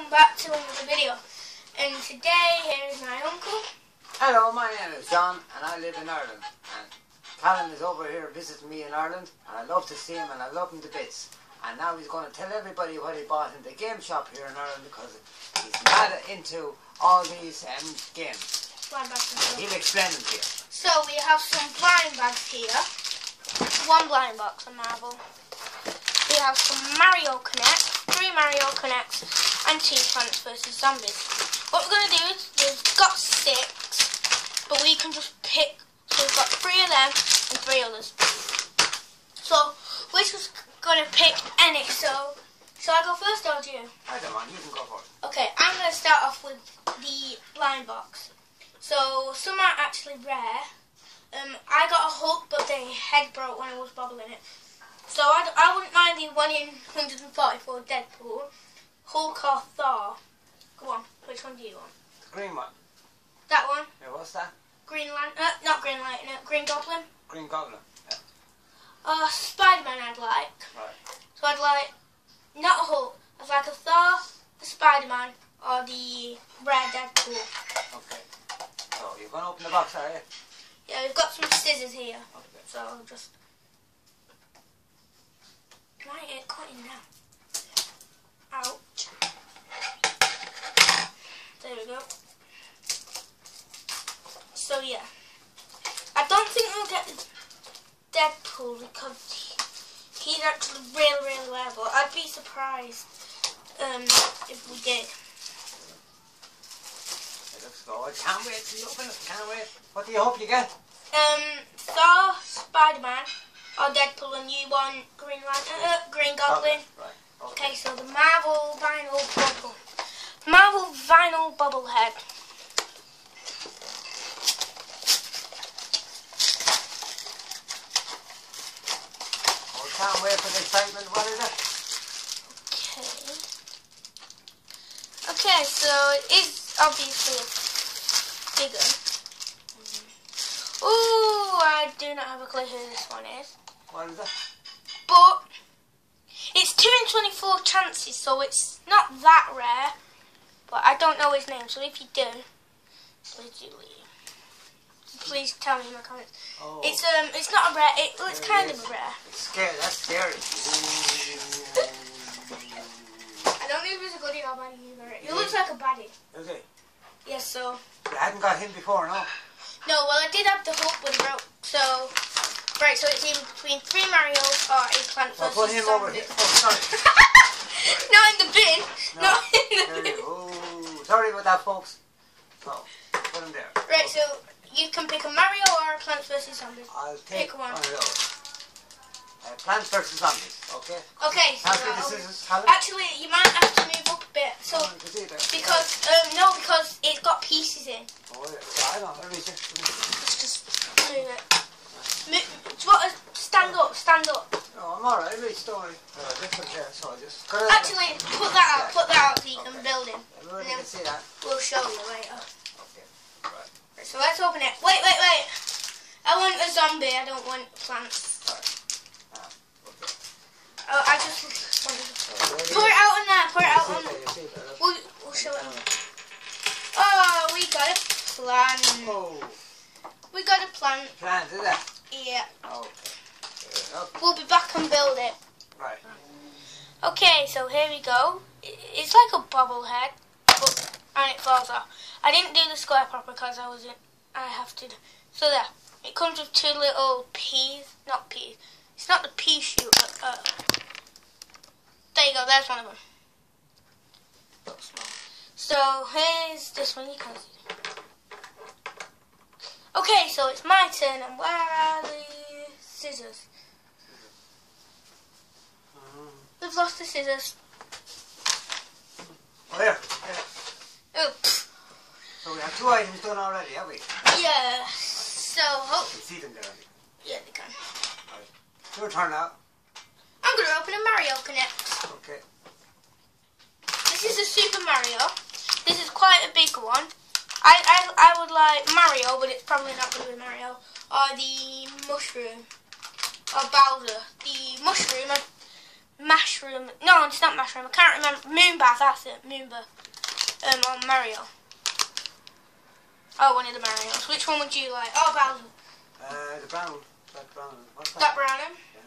welcome back to another video. And today, here is my uncle. Hello, my name is John and I live in Ireland. And Callum is over here visiting me in Ireland and I love to see him and I love him to bits. And now he's going to tell everybody what he bought in the game shop here in Ireland because he's mad into all these um, games. He'll explain them to you. So we have some blind bags here. One blind box of Marvel. We have some Mario Connect, three Mario Connects, and two Plants vs Zombies. What we're gonna do is we've got six, but we can just pick. So we've got three of them and three others. So we're just gonna pick any. So shall I go first or do you? I don't mind, you can go for it. Okay, I'm going to start off with the blind box. So, some are actually rare. Um, I got a Hulk, but the head broke when I was bobbling it. So, I, I wouldn't mind the 1 in 144 Deadpool, Hulk or Thor. Go on, which one do you want? The Green one. That one? Yeah, what's that? Green Lantern? Uh, not Green Lantern, no, Green Goblin? Green Goblin. Yeah, Uh, Spider-Man I'd like. right. So I'd like, not a Hulk, I'd like a Thor, a Spider-Man, or the rare Deadpool. Okay. So, you're going to open the box, are you? Yeah, we've got some scissors here. Okay. So I'll just might get cutting now. Ouch. There we go. So yeah. I don't think we'll get Deadpool because he, he's actually really, really but I'd be surprised um, if we did. It looks good. Can't wait to open it. Can't wait. What do you hope you get? Um, Thor, Spider-Man, or Deadpool, and you want Green Lantern, uh, Green Goblin. Right. Okay, so the Marvel vinyl bubble. Marvel vinyl bubblehead. Oh, can't wait for the excitement. What is it? Okay. Okay, so it is obviously bigger. Mm-hmm. Ooh, I do not have a clue who this one is. What is it? But it's 2 in 24 chances, so it's not that rare. But I don't know his name, so if you do, please. Please tell me in the comments. Oh, It's um, it's not a rare. It, well, it's kind it of rare. it's scary. That's scary. I don't know if it's a goodie or bad either. It looks like a baddie. It? Yes, so I hadn't got him before, no? no. Well, I did have the Hulk with broke. So right, so it's in between three Mario's or a Plant Well, vs. put him over here. Oh, sorry. not in the bin. No, Not in the bin. Oh, sorry about that, folks. Oh, put him there. Right, so you can pick a Mario or a Plants vs Zombies. I'll take pick one. those. Uh, Plants vs. Zombies, okay? Okay, so scissors, actually you might have to move up a bit. So Oh, you can see there. because um, no, because it's got pieces in. Oh, yeah. Yeah, I know. Let me just... Let's just move it. Move, do you want to stand up? Stand up. No, I'm alright. Reach story. Uh, this one there, so I just... Actually, put that out. Put that out so you can Okay. build him. Everybody Yeah. can see that. We'll show you later. Okay. Right. Right, so let's open it. Wait, wait, wait. I want a zombie. I don't want plants. Ah, okay. Oh, I just wanted to So pour it out on there. Pour it out on it there, there. you see it there. We'll, we'll show it. Oh, we got a plant. Oh, We got a plant. plant, is it? Yeah. Okay. We'll be back and build it. Right. Okay, so here we go. It's like a bobblehead, but and it falls off. I didn't do the square proper because I was in. I have to. So there. It comes with two little peas. Not peas. It's not the pea shoot. But, uh, there you go. There's one of them. So. So here's this one. You can see. Okay, so it's my turn, and where are the scissors? Um, We've lost the scissors. oh, here. here. Oops. So we have two items done already, have we? Yeah. So, oh, You can see them there. already. yeah, they can. Your turn now. I'm gonna open a Mario Connect. Okay. This is a Super Mario. This is quite a big one. I, I, I would like Mario, but it's probably not gonna be Mario. Or the Mushroom. Or Bowser. The Mushroom, I mushroom. No, it's not mushroom. I can't remember. Moonbath, that's it. Moonbath. Um, on Mario. Oh, one of the Marios. Which one would you like? Oh, Bowser. Uh, the brown. That brown. What's That that? brown one. Yeah.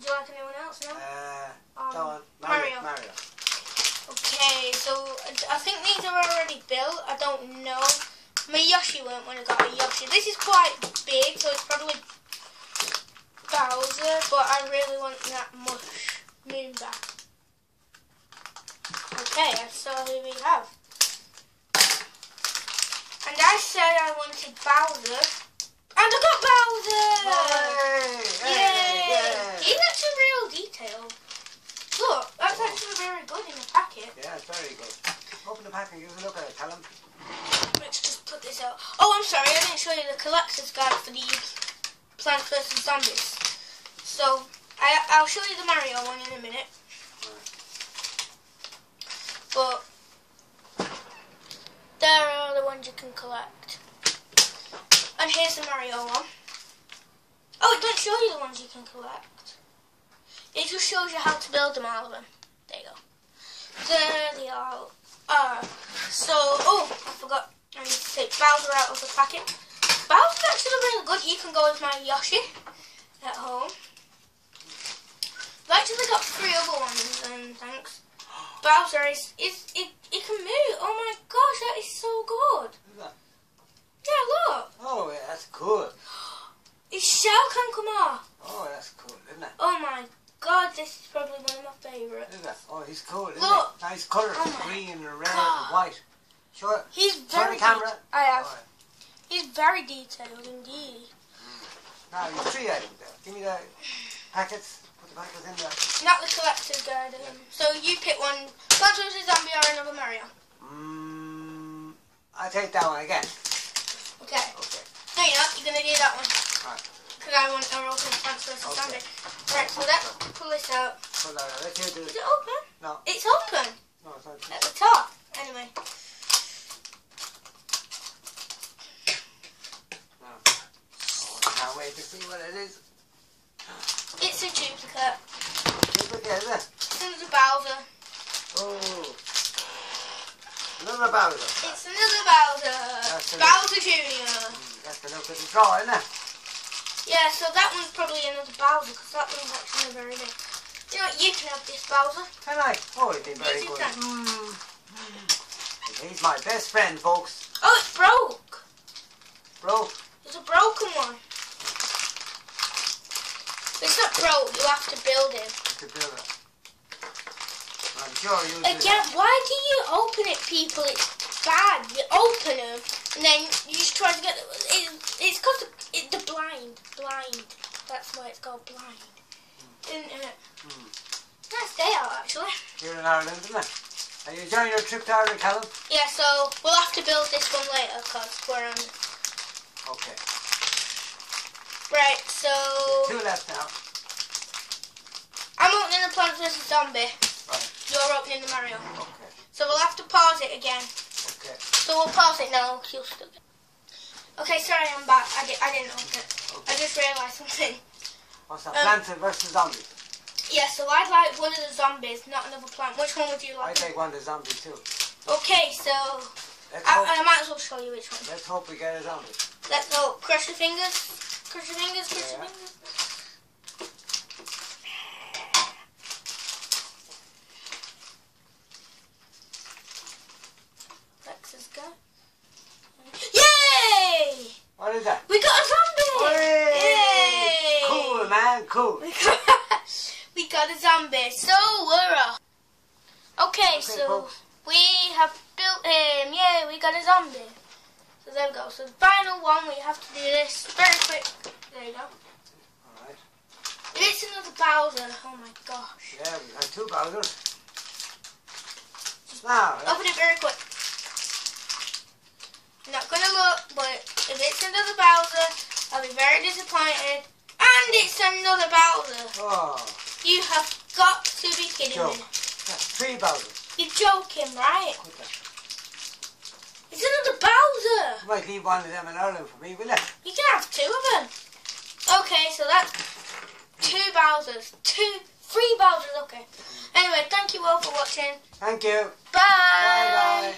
Do you like anyone else? No. Uh, Um, that one. Mario. Mario. Mario. Okay, so I think these are already built. I don't know. My Yoshi weren't when I got a Yoshi. This is quite big, so it's probably Bowser, but I really want that mush moon back. Okay, so here we have. And I said I wanted Bowser, and I got Bowser! Hey, Yay! yeah. He's actually real detailed. Look, that's actually very good in the packet. Yeah, it's very good. Open the pack and give us a look at it. Tell them. Let's just put this out. Oh, I'm you the collector's guide for the Plants vs. Zombies. So, I, I'll show you the Mario one in a minute. But, there are the ones you can collect. And here's the Mario one. Oh, it don't show you the ones you can collect. It just shows you how to build them, all of them. There you go. There they all are. Uh, so, oh, I forgot. I need to take Bowser out of the packet. Bowser's actually really good. You can go with my Yoshi at home. I've actually got three other ones, and thanks. Bowser is, is it, it can move. Oh my gosh, that is so good. Yeah, look. Oh, yeah, that's good. His shell can come off. Oh, that's cool, isn't it? Oh my god, this is probably one of my favourites. Oh, he's cool, isn't Look. it? Nice colours. Oh green and red God. and white. It. He's very the camera. I have. He's very detailed indeed. Now, you three items there. Give me the packets. Put the packets in there. Not the collector's guide. Um, so you pick one. Plants vs. Zombie or another Mario. Mmm. I take that one again. Okay. Okay. No, you're not. You're gonna do that one. Alright. Because I want to open Plants vs. Okay. Zombie. Right. So let's pull this out. Pull that out. Let's hear Is it open? No. It's open No, it's not. at the top. Anyway. No. Oh, I can't wait to see what it is. It's a duplicate. Duplicate, is it? It's another Bowser. Oh. Another Bowser. It's another Bowser. That's Bowser Jr. Mm, That's the look of the draw, isn't it? Yeah, so that one's probably another Bowser because that one's actually very big. You know what? You can have this Bowser. Can I? Oh, he did very Yes, good. Mm. He's my best friend, folks. Oh, it's broke. Bro. There's a broken one. It's not broke. You have to build it. To build it. I'm sure you do Again, why do you open it, people? It's bad. You open them and then you just try to get. It, it's because the, it, the blind, blind. That's why it's called blind, isn't it? Hmm. Nice day out, actually. Here in Ireland, isn't it? Are you enjoying your trip to Ireland, Callum? Yeah, so we'll have to build this one later because we're on. Okay. Right, so Two left now. I'm opening the Plants vs Zombie. Right. You're opening the Mario. Okay. So we'll have to pause it again. Okay. So we'll pause it now. You'll still. Okay, sorry, I'm back. I, di- I didn't open it. I just realised something. What's that? Um, Plants versus zombies. Yeah, so I'd like one of the zombies, not another plant. Which one would you like? I like? take one of the zombies too. Okay, so Let's I, hope, I might as well show you which one. let's hope we get a zombie. Let's go. Crush your fingers. Crush your fingers. Crush your fingers. Lexus go. Yay! What is that? We got a zombie! Yay! Cool. Cool. We got, a zombie. So we're off. Okay, so folks. we have built him. Yay, we got a zombie. So there we go. So the final one, we have to do this very quick. There you go. Alright. It's another Bowser. Oh my gosh. Yeah, we got two Bowsers. Now, let's- Open it very quick. I'm not gonna look, but if it's another Bowser, I'll be very disappointed. And it's another Bowser. oh, You have got to be kidding joke. me. That's three Bowsers. You're joking, right? It's another Bowser. Might leave one of them Ireland for me, will you? You can have two of them. Okay, so that's two Bowsers. Two Three Bowsers, okay. Anyway, thank you all for watching. Thank you. Bye.